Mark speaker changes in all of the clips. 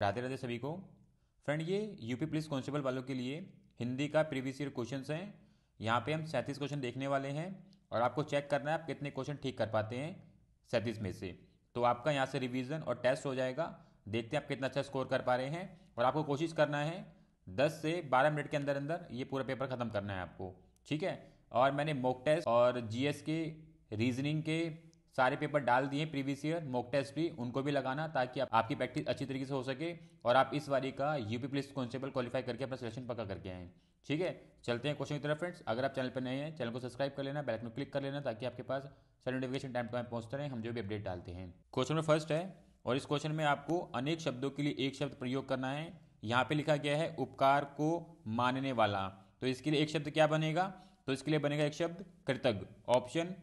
Speaker 1: राधे राधे सभी को। फ्रेंड, ये यूपी पुलिस कांस्टेबल वालों के लिए हिंदी का प्रीवियस ईयर क्वेश्चन हैं। यहाँ पे हम सैंतीस क्वेश्चन देखने वाले हैं और आपको चेक करना है आप कितने क्वेश्चन ठीक कर पाते हैं सैंतीस में से। तो आपका यहाँ से रिविज़न और टेस्ट हो जाएगा। देखते हैं आप कितना अच्छा स्कोर कर पा रहे हैं और आपको कोशिश करना है दस से बारह मिनट के अंदर अंदर ये पूरा पेपर खत्म करना है आपको। ठीक है? और मैंने मोक टेस्ट और जीएस के रीजनिंग के सारे पेपर डाल दिए प्रीवियस ईयर मॉक टेस्ट भी उनको भी लगाना ताकि आप, आपकी प्रैक्टिस अच्छी तरीके से हो सके और आप इस बारी का यूपी पुलिस कॉन्स्टेबल क्वालिफाई करके अपना सिलेक्शन पक्का करके आए। ठीक है? चलते हैं क्वेश्चन की तरफ़ फ्रेंड्स अगर आप चैनल पर नए हैं चैनल को सब्सक्राइब कर लेना बेल क्लिक कर लेना ताकि आपके पास सारे नोटिफिकेशन टाइम टाइम पहुँचते रहे हम जो भी अपडेट डालते हैं। क्वेश्चन नंबर फ़र्स्ट है और इस क्वेश्चन में आपको अनेक शब्दों के लिए एक शब्द प्रयोग करना है। यहाँ पे लिखा गया है उपकार को मानने वाला। तो इसके लिए एक शब्द क्या बनेगा? तो इसके लिए बनेगा एक शब्द कृतज्ञ। ऑप्शन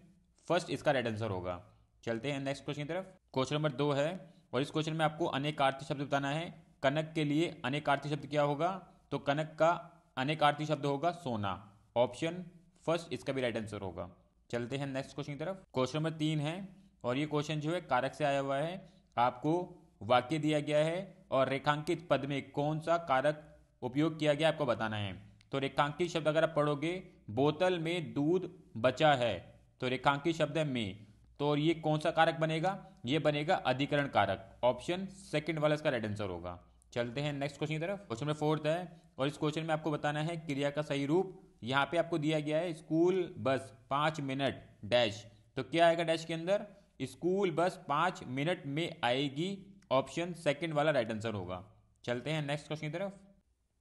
Speaker 1: फ़र्स्ट इसका राइट आंसर होगा। चलते हैं नेक्स्ट क्वेश्चन की तरफ़। क्वेश्चन नंबर दो है, और इस क्वेश्चन में आपको अनेक आर्थिक शब्द बताना है। कनक के लिए अनेक आर्थिक शब्द क्या होगा? तो कनक का अनेक आर्थिक शब्द होगा सोना। ऑप्शन फ़र्स्ट इसका भी राइट आंसर होगा। चलते हैं नेक्स्ट क्वेश्चन की तरफ़। क्वेश्चन नंबर तीन है, और ये क्वेश्चन जो है कारक से आया हुआ है। आपको वाक्य दिया गया है, और रेखांकित पद में कौन सा कारक उपयोग किया गया आपको बताना है। तो रेखांकित शब्द अगर आप पढ़ोगे, बोतल में दूध बचा है। तो रेखांकित शब्द है में। तो ये कौन सा कारक बनेगा? ये बनेगा अधिकरण कारक। ऑप्शन सेकंड वाला इसका राइट आंसर होगा। चलते हैं नेक्स्ट क्वेश्चन की तरफ़। क्वेश्चन नंबर फोर्थ है। और इस क्वेश्चन में आपको बताना है क्रिया का सही रूप यहाँ पे आपको दिया गया है स्कूल बस पाँच मिनट डैश तो क्या आएगा डैश के अंदर? स्कूल बस पाँच मिनट में आएगी। ऑप्शन सेकंड वाला राइट आंसर होगा। चलते हैं नेक्स्ट क्वेश्चन की तरफ़।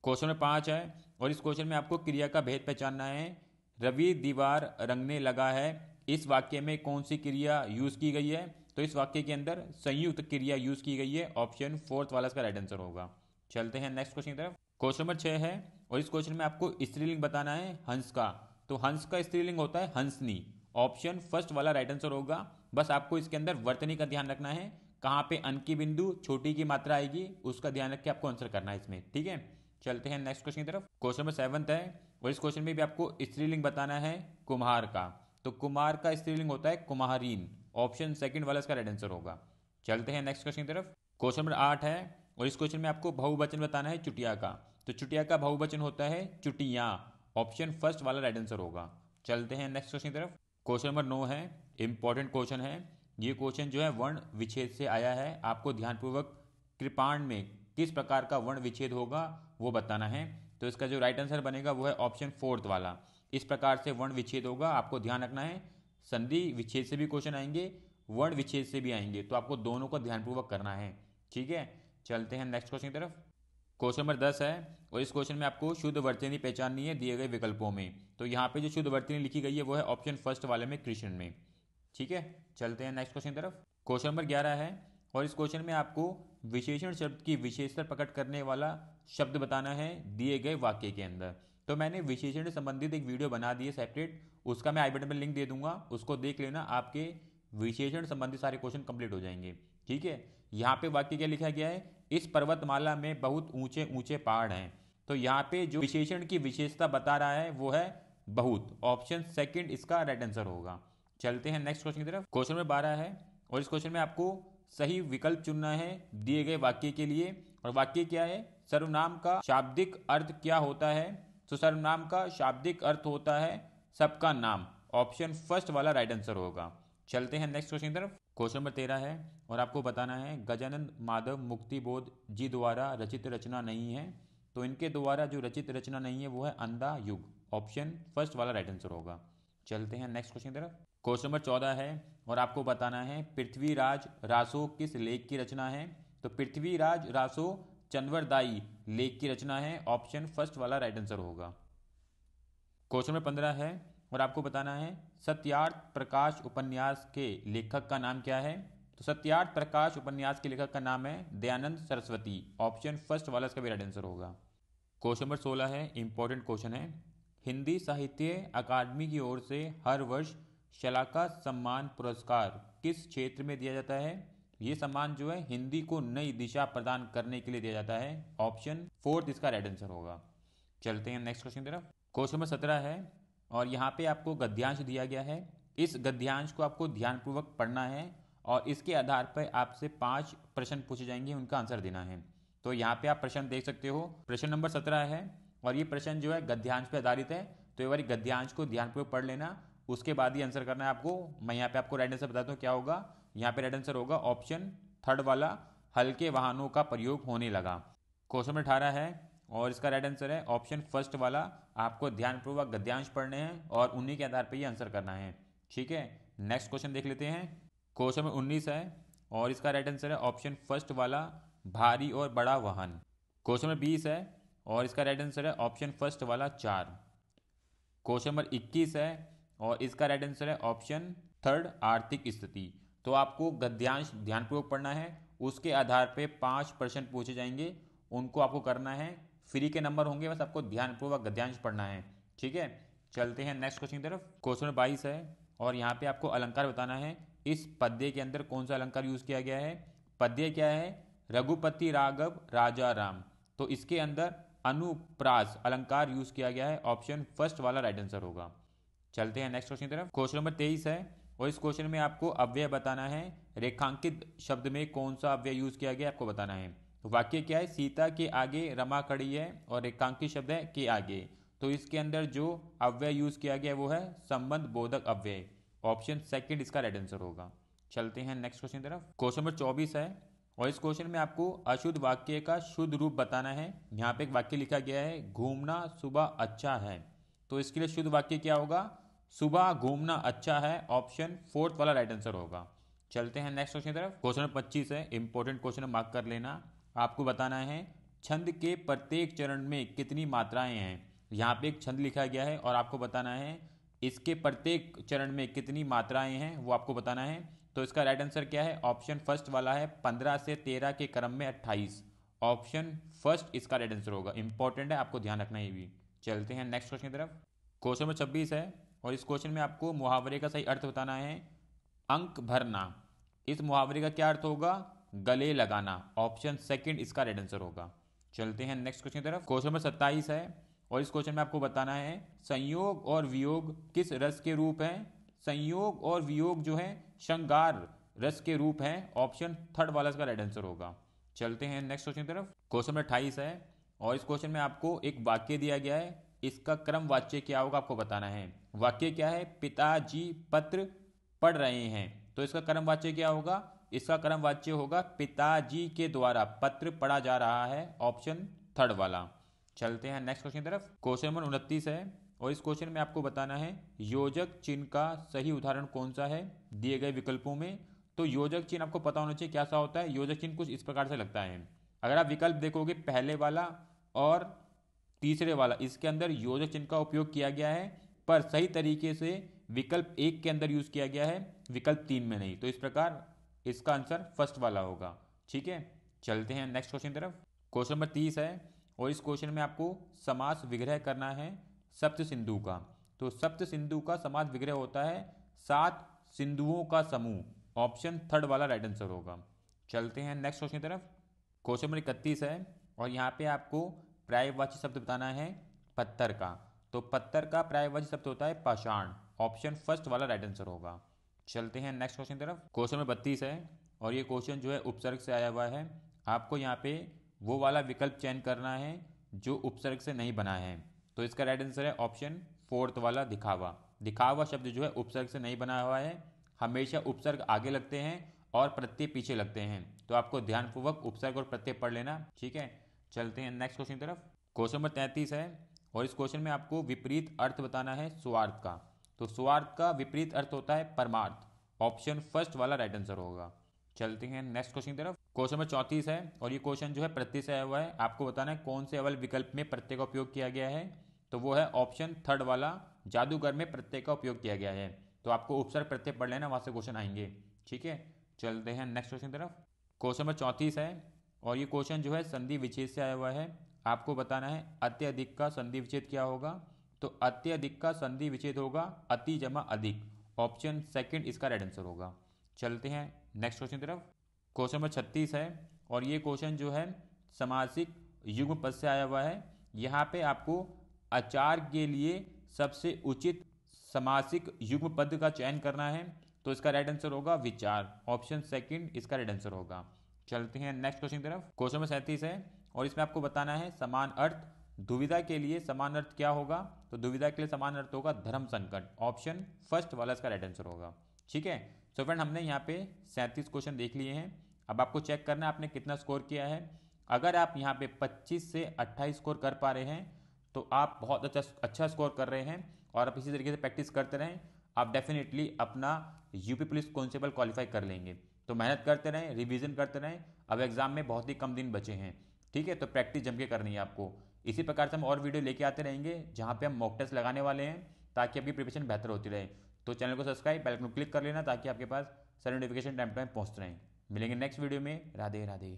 Speaker 1: क्वेश्चन नंबर पाँच है। और इस क्वेश्चन में आपको क्रिया का भेद पहचानना है। रवि दीवार रंगने लगा है। इस वाक्य में कौन सी क्रिया यूज़ की गई है? तो इस वाक्य के अंदर संयुक्त क्रिया यूज़ की गई है। ऑप्शन फोर्थ वाला इसका राइट आंसर होगा। चलते हैं नेक्स्ट क्वेश्चन की तरफ़। क्वेश्चन नंबर छह है और इस क्वेश्चन में आपको स्त्रीलिंग बताना है हंस का। तो हंस का स्त्रीलिंग होता है हंसनी। ऑप्शन फ़र्स्ट वाला राइट आंसर होगा। बस आपको इसके अंदर वर्तनी का ध्यान रखना है। कहाँ पे अन की बिंदु, छोटी की मात्रा आएगी, उसका ध्यान रख के आपको आंसर करना है इसमें। ठीक है? चलते हैं नेक्स्ट क्वेश्चन की तरफ़। क्वेश्चन नंबर सेवंथ है। और इस क्वेश्चन में भी आपको स्त्रीलिंग बताना है कुम्हार का। तो कुमार का स्त्रीलिंग होता है कुमारीन ऑप्शन सेकंड वाला इसका राइट आंसर होगा। चलते हैं नेक्स्ट क्वेश्चन की तरफ़। क्वेश्चन नंबर आठ है और इस क्वेश्चन में आपको बहुवचन बताना है चुटिया का। तो चुटिया का बहुवचन होता है चुटिया। ऑप्शन फ़र्स्ट वाला राइट आंसर होगा। चलते हैं नेक्स्ट क्वेश्चन की तरफ़। क्वेश्चन नंबर नौ है। इंपॉर्टेंट क्वेश्चन है। ये क्वेश्चन जो है वर्ण विच्छेद से आया है। आपको ध्यानपूर्वक कृपाण में किस प्रकार का वर्ण विच्छेद होगा वो बताना है। तो इसका जो राइट आंसर बनेगा वो है ऑप्शन फोर्थ वाला। इस प्रकार से वर्ण विच्छेद होगा, आपको ध्यान रखना है। संधि विच्छेद से भी क्वेश्चन आएँगे, वर्ण विच्छेद से भी आएँगे तो आपको दोनों को ध्यानपूर्वक करना है। ठीक है? चलते हैं नेक्स्ट क्वेश्चन की तरफ़। क्वेश्चन नंबर दस है, और इस क्वेश्चन में आपको शुद्ध वर्तनी पहचाननी है दिए गए विकल्पों में। तो यहाँ पे जो शुद्ध वर्तनी लिखी गई है, वो है ऑप्शन फ़र्स्ट वाले में कृष्ण में। ठीक है? चलते हैं नेक्स्ट क्वेश्चन की तरफ़। क्वेश्चन नंबर ग्यारह है, और इस क्वेश्चन में आपको विशेषण शब्द की विशेषता प्रकट करने वाला शब्द बताना है दिए गए वाक्य के अंदर। तो मैंने विशेषण संबंधित एक वीडियो बना दी है सेपरेट उसका मैं आई बटन में लिंक दे दूँगा, उसको देख लेना, आपके विशेषण संबंधित सारे क्वेश्चन कंप्लीट हो जाएँगे। ठीक है? यहाँ पे वाक्य क्या लिखा गया है? इस पर्वतमाला में बहुत ऊँचे ऊँचे पहाड़ हैं। तो यहाँ पे जो विशेषण की विशेषता बता रहा है, वो है बहुत। ऑप्शन सेकंड इसका राइट आंसर होगा। चलते हैं नेक्स्ट क्वेश्चन की तरफ़। क्वेश्चन में बारह है और इस क्वेश्चन में आपको सही विकल्प चुनना है दिए गए वाक्य के लिए। और वाक्य क्या है? सर्वनाम का शाब्दिक अर्थ क्या होता है? तो सर्वनाम का शाब्दिक अर्थ होता है सबका नाम। ऑप्शन फ़र्स्ट वाला राइट आंसर होगा। चलते हैं नेक्स्ट क्वेश्चन की तरफ़। क्वेश्चन नंबर तेरह है और आपको बताना है गजानंद माधव मुक्ति बोध जी द्वारा रचित रचना नहीं है तो इनके द्वारा जो रचित रचना नहीं है, वो है अंधा युग। ऑप्शन फ़र्स्ट वाला राइट आंसर होगा। चलते हैं नेक्स्ट क्वेश्चन की तरफ़। क्वेश्चन नंबर चौदह है और आपको बताना है, पृथ्वीराज रासो किस लेख की रचना है? तो पृथ्वीराज रासो चंद्रदाई लेख की रचना है ऑप्शन फ़र्स्ट वाला राइट आंसर होगा। क्वेश्चन नंबर पंद्रह है, और आपको बताना है, सत्यार्थ प्रकाश उपन्यास के लेखक का नाम क्या है? तो सत्यार्थ प्रकाश उपन्यास के लेखक का नाम है दयानंद सरस्वती। ऑप्शन फ़र्स्ट वाला इसका भी राइट आंसर होगा। क्वेश्चन नंबर सोलह है इंपॉर्टेंट क्वेश्चन है। हिंदी साहित्य अकादमी की ओर से हर वर्ष शलाका सम्मान पुरस्कार किस क्षेत्र में दिया जाता है? ये सम्मान जो है, हिंदी को नई दिशा प्रदान करने के लिए दिया जाता है। ऑप्शन फोर्थ, इसका राइट आंसर होगा। चलते हैं नेक्स्ट क्वेश्चन तरफ़। क्वेश्चन नंबर सत्रह है, और यहाँ पे आपको गद्यांश दिया गया है। इस गद्यांश को आपको ध्यानपूर्वक पढ़ना है, और इसके आधार पर आपसे पाँच प्रश्न पूछे जाएँगे, उनका आंसर देना है। तो यहाँ पे आप प्रश्न देख सकते हो। प्रश्न नंबर सत्रह है, और ये प्रश्न जो है गद्यांश पे आधारित है। तो ये बारी गद्यांश को ध्यानपूर्वक पढ़ लेना, उसके बाद ही आंसर करना है आपको। मैं यहाँ पे आपको राइट आंसर बताता हूँ, क्या होगा? यहाँ पे राइट आंसर होगा ऑप्शन थर्ड वाला, हल्के वाहनों का प्रयोग होने लगा। क्वेश्चन अठारह है और इसका राइट आंसर है ऑप्शन फ़र्स्ट वाला, आपको ध्यानपूर्वक गद्यांश पढ़ने हैं और उन्हीं के आधार पर ही आंसर करना है। ठीक है? नेक्स्ट क्वेश्चन देख लेते हैं। क्वेश्चन नंबर उन्नीस है और इसका राइट आंसर है ऑप्शन फ़र्स्ट वाला, भारी और बड़ा वाहन। क्वेश्चन नंबर बीस है और इसका राइट आंसर है ऑप्शन फ़र्स्ट वाला चार। क्वेश्चन नंबर इक्कीस है और इसका राइट आंसर है ऑप्शन थर्ड आर्थिक स्थिति। तो आपको गद्यांश ध्यानपूर्वक पढ़ना है। उसके आधार पे पाँच प्रश्न पूछे जाएँगे। उनको आपको करना है। फ्री के नंबर होंगे, बस आपको ध्यानपूर्वक गद्यांश पढ़ना है। ठीक है? चलते हैं नेक्स्ट क्वेश्चन की तरफ़। क्वेश्चन बाईस है और यहाँ पे आपको अलंकार बताना है। इस पद्य के अंदर कौन सा अलंकार यूज़ किया गया है? पद्य क्या है? रघुपति राघव, राजा राम। तो इसके अंदर अनुप्रास अलंकार यूज़ किया गया है। ऑप्शन फ़र्स्ट वाला राइट आंसर होगा। चलते हैं नेक्स्ट क्वेश्चन की तरफ़। क्वेश्चन नंबर तेईस है। और इस क्वेश्चन में आपको अव्यय बताना है, रेखांकित शब्द में कौन सा अव्यय यूज़ किया गया, आपको बताना है। तो वाक्य क्या है? सीता के आगे रमा खड़ी है और रेखांकित शब्द है के आगे। तो इसके अंदर जो अव्यय यूज़ किया गया वो है संबंध बोधक अव्यय। ऑप्शन सेकंड इसका राइट आंसर होगा। चलते हैं नेक्स्ट क्वेश्चन की तरफ़। क्वेश्चन नंबर चौबीस है और इस क्वेश्चन में आपको अशुद्ध वाक्य का शुद्ध रूप बताना है। यहाँ पे एक वाक्य लिखा गया है, घूमना सुबह अच्छा है। तो इसके लिए शुद्ध वाक्य क्या होगा? सुबह घूमना अच्छा है ऑप्शन फोर्थ वाला राइट आंसर होगा। चलते हैं नेक्स्ट क्वेश्चन की तरफ़। क्वेश्चन नंबर पच्चीस है। इंपॉर्टेंट क्वेश्चन मार्क कर लेना। आपको बताना है, छंद के प्रत्येक चरण में कितनी मात्राएँ हैं? यहाँ पे एक छंद लिखा गया है और आपको बताना है, इसके प्रत्येक चरण में कितनी मात्राएँ हैं, वो आपको बताना है। तो इसका राइट आंसर क्या है? ऑप्शन फ़र्स्ट वाला है, पंद्रह से तेरह के क्रम में अट्ठाईस। ऑप्शन फ़र्स्ट इसका राइट आंसर होगा। इंपॉर्टेंट है, आपको ध्यान रखना ये भी। चलते हैं नेक्स्ट क्वेश्चन की तरफ़। क्वेश्चन नंबर छब्बीस है और इस क्वेश्चन में आपको मुहावरे का सही अर्थ बताना है। अंक भरना। इस मुहावरे का क्या अर्थ होगा? गले लगाना। ऑप्शन सेकंड इसका राइट आंसर होगा। चलते हैं नेक्स्ट क्वेश्चन की तरफ़। क्वेश्चन नंबर सत्ताईस है और इस क्वेश्चन में आपको बताना है, संयोग और वियोग किस रस के रूप हैं? संयोग और वियोग जो है, श्रृंगार रस के रूप हैं। ऑप्शन थर्ड वाला इसका राइट आंसर होगा। चलते हैं नेक्स्ट क्वेश्चन की तरफ़। क्वेश्चन नंबर अट्ठाईस है और इस क्वेश्चन में आपको एक वाक्य दिया गया है इसका क्रम वाच्य क्या होगा आपको बताना है। वाक्य क्या है? पिताजी पत्र पढ़ रहे हैं। तो इसका क्रम वाच्य क्या होगा? इसका क्रम वाच्य होगा पिताजी के द्वारा पत्र पढ़ा जा रहा है ऑप्शन थर्ड वाला। चलते हैं नेक्स्ट क्वेश्चन की तरफ़। क्वेश्चन नंबर उनतीस है और इस क्वेश्चन में आपको बताना है, योजक चिन्ह का सही उदाहरण कौन सा है? दिए गए विकल्पों में। तो योजक चिन्ह आपको पता होना चाहिए क्या सा होता है। योजक चिन्ह कुछ इस प्रकार से लगता है। अगर आप विकल्प देखोगे पहले वाला और तीसरे वाला, इसके अंदर योजक चिन्ह का उपयोग किया गया है, पर सही तरीके से विकल्प एक के अंदर यूज़ किया गया है, विकल्प तीन में नहीं। तो इस प्रकार इसका आंसर फ़र्स्ट वाला होगा। ठीक है? चलते हैं नेक्स्ट क्वेश्चन तरफ़। क्वेश्चन नंबर तीस है, और इस क्वेश्चन में आपको समास विग्रह करना है सप्त सिंधु का। तो सप्त सिंधु का समास विग्रह होता है सात सिंधुओं का समूह। ऑप्शन थर्ड वाला राइट आंसर होगा। चलते हैं नेक्स्ट क्वेश्चन तरफ़। क्वेश्चन नंबर इकतीस है, और यहाँ पे आपको प्रायवाची शब्द बताना है पत्थर का। तो पत्थर का प्रायवाची शब्द होता है पाषाण। ऑप्शन फ़र्स्ट वाला राइट आंसर होगा। चलते हैं नेक्स्ट क्वेश्चन तरफ़। क्वेश्चन नंबर बत्तीस है और ये क्वेश्चन जो है उपसर्ग से आया हुआ है। आपको यहाँ पे वो वाला विकल्प चयन करना है जो उपसर्ग से नहीं बना है। तो इसका राइट आंसर है ऑप्शन फोर्थ वाला दिखावा। दिखावा शब्द जो है उपसर्ग से नहीं बना हुआ है। हमेशा उपसर्ग आगे लगते हैं और प्रत्यय पीछे लगते हैं। तो आपको ध्यानपूर्वक उपसर्ग और प्रत्यय पढ़ लेना, ठीक है? चलते हैं नेक्स्ट क्वेश्चन तरफ़। क्वेश्चन नंबर तैंतीस है, और इस क्वेश्चन में आपको विपरीत अर्थ बताना है स्वार्थ का। तो स्वार्थ का विपरीत अर्थ होता है परमार्थ। ऑप्शन फ़र्स्ट वाला राइट आंसर होगा। चलते हैं नेक्स्ट क्वेश्चन तरफ़। क्वेश्चन नंबर चौंतीस है, और ये क्वेश्चन जो है प्रत्यय से आया हुआ है, आपको बताना है कौन से अवल विकल्प में प्रत्यय का उपयोग किया गया है। तो वो है ऑप्शन थर्ड वाला, जादूगर में प्रत्यय का उपयोग किया गया है। तो आपको उपसर्ग प्रत्यय पढ़ लेना, वहाँ से क्वेश्चन आएँगे। ठीक है, चलते हैं नेक्स्ट क्वेश्चन तरफ़। क्वेश्चन नंबर चौंतीस है और ये क्वेश्चन जो है संधि विच्छेद से आया हुआ है। आपको बताना है अत्यधिक का संधि विच्छेद क्या होगा? तो अत्यधिक का संधि विच्छेद होगा, अति जमा अधिक। ऑप्शन सेकंड इसका राइट आंसर होगा। चलते हैं नेक्स्ट क्वेश्चन तरफ़। क्वेश्चन नंबर छत्तीस है और ये क्वेश्चन जो है समासिक युग्म पद से आया हुआ है। यहाँ पे आपको अचार के लिए सबसे उचित समासिक युग्म पद का चयन करना है। तो इसका राइट आंसर होगा विचार। ऑप्शन सेकंड इसका राइट आंसर होगा। चलते हैं नेक्स्ट क्वेश्चन की तरफ़। क्वेश्चन में सैंतीस है, और इसमें आपको बताना है समान अर्थ, दुविधा के लिए समान अर्थ क्या होगा? तो दुविधा के लिए समान अर्थ होगा धर्म संकट। ऑप्शन फ़र्स्ट वाला इसका राइट आंसर होगा। ठीक है? सो फ्रेंड हमने यहाँ पे सैंतीस क्वेश्चन देख लिए हैं। अब आपको चेक करना है, आपने कितना स्कोर किया है। अगर आप यहाँ पे 25 से 28 स्कोर कर पा रहे हैं तो आप बहुत अच्छा अच्छा स्कोर कर रहे हैं, और आप इसी तरीके से प्रैक्टिस करते रहें। आप डेफिनेटली अपना यूपी पुलिस कॉन्स्टेबल क्वालिफाई कर लेंगे। तो मेहनत करते रहें रिविज़न करते रहें। अब एग्ज़ाम में बहुत ही कम दिन बचे हैं। ठीक है तो प्रैक्टिस जम के करनी है आपको। इसी प्रकार से हम और वीडियो लेके आते रहेंगे, जहाँ पे हम मॉक टेस्ट लगाने वाले हैं, ताकि आपकी प्रिपरेशन बेहतर होती रहे। तो चैनल को सब्सक्राइब बेल को क्लिक कर लेना, ताकि आपके पास सर नोटिफिकेशन टाइम टाइम पहुँचते रहें। मिलेंगे नेक्स्ट वीडियो में। राधे राधे।